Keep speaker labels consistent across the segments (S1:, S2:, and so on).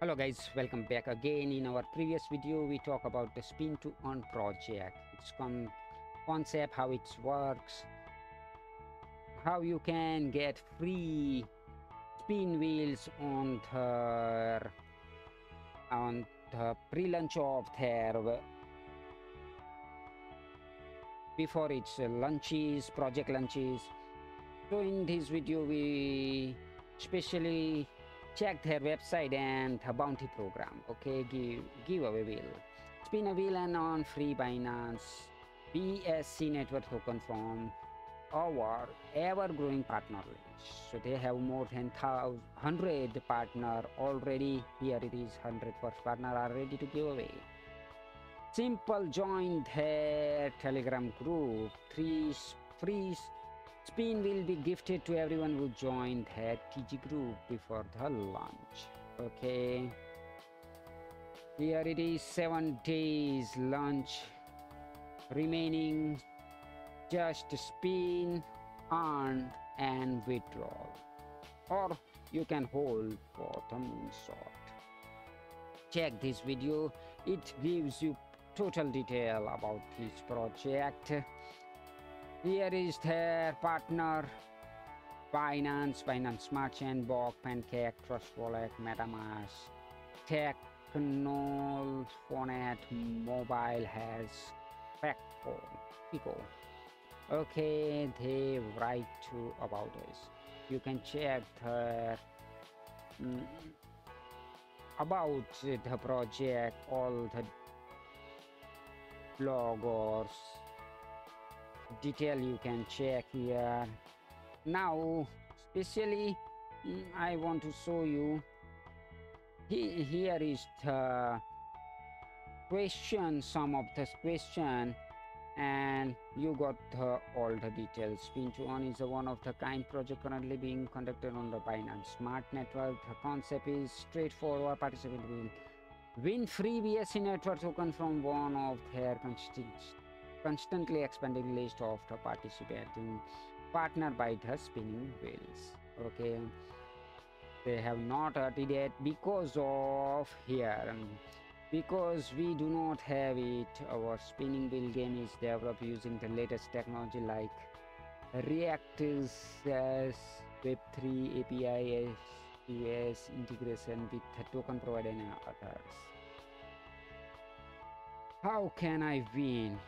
S1: hello guys. Welcome back again. In our previous video we talk about the spin to earn project. Its con concept how it works how you can get free spin wheels on the on the pre-launch of their before its launches project launches. So in this video we especially check their website and the bounty program okay? Give giveaway wheel spin a wheel and on free binance bsc network token from our ever growing partner list so they have more than 100 partner already. Here it is 100 first partner are ready to give away. Simple join their telegram group. Three free Spin will be gifted to everyone who joined their TG group before the launch. Okay. Here it is, seven days launch remaining. Just spin, earn, and withdrawal. Or you can hold for the moonshot. Check this video, it gives you total detail about this project here is their partner Binance, Binance Chain, Block, Pancake, Trust Wallet, MetaMask, Technol, Phonet, Mobile has Factphone, Pico. Okay, they write to about this. You can check mm, about the project, all the bloggers detail you can check here. Now especially mm, I want to show you. He, here is the question some of the question and you got the, all the details. Spin to earn is a one of the kind project currently being conducted on the binance smart network. The concept is straightforward. Participant will win free bsc network token from one of their constituents constantly expanding list of the participating partner by the spinning wheels okay? They have not added it because of here. Because we do not have it our spinning wheel game is developed using the latest technology like React JS web3 api us integration with the token provider and others. How can i win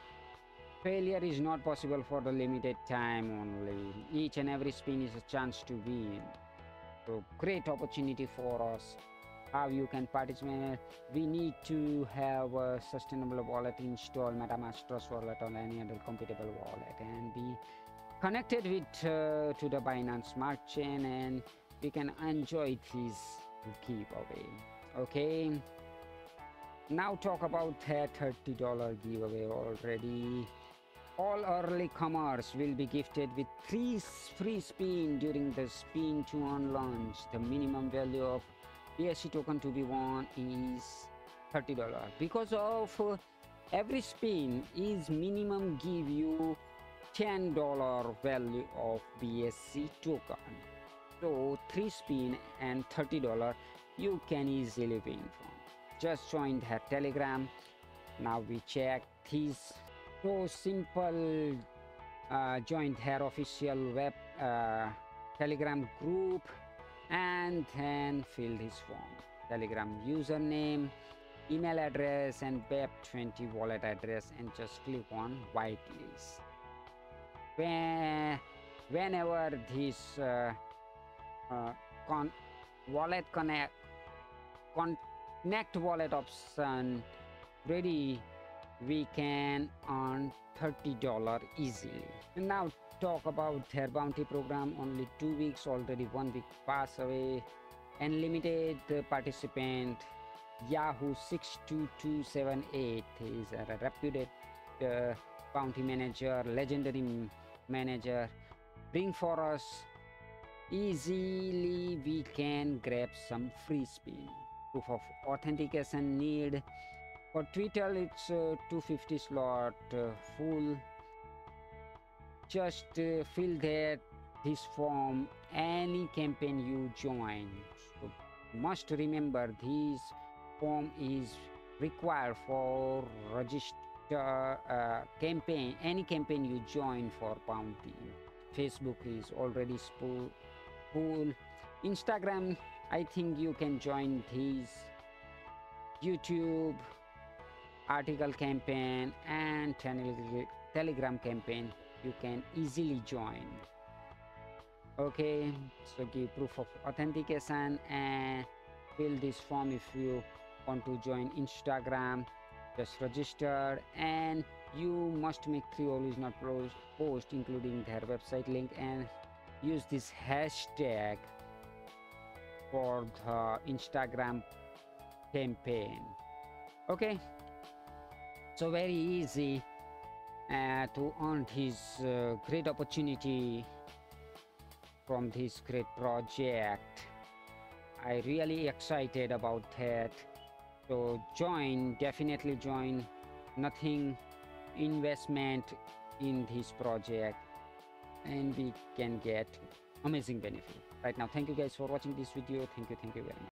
S1: Failure is not possible for the limited time only. Each and every spin is a chance to win. So great opportunity for us. How you can participate? We need to have a sustainable wallet installed, MetaMask Trust Wallet or any other compatible wallet and be connected with uh, to the Binance Smart Chain and we can enjoy this giveaway. Okay. Now talk about that $30 giveaway already. All early comers will be gifted with three free spin during the spin to earn launch. The minimum value of BSC token to be won is $30. Because of uh, every spin is minimum give you $10 value of BSC token. So 3 spin and $30 you can easily win from. Just join her telegram. Now we check these so simple uh, join their official web uh, telegram group and then fill this form. Telegram username email address and BEP20 wallet address and just click on whitelist. When, whenever this uh, uh, con wallet connect connect wallet option ready we can earn $30 easily. And now talk about their bounty program only two weeks already one week pass away. Unlimited participant yahoo 62278 is a reputed uh, bounty manager legendary manager. Bring for us easily we can grab some free spin. Proof of authentication need for Twitter it's uh, 250 slot uh, full. Just uh, fill that this form any campaign you join. So must remember this form is required for register uh, campaign any campaign you join for bounty. Facebook is already full full. Instagram i think you can join this. Youtube article campaign and telegram campaign you can easily join. Okay so give proof of authentication and fill this form if you want to join instagram. Just register and you must make three original post including their website link and use this hashtag for the instagram campaign. Okay so very easy uh, to earn this uh, great opportunity from this great project. I really excited about that. So join definitely join. Nothing investment in this project and we can get amazing benefit. Right now thank you guys for watching this video. Thank you thank you very much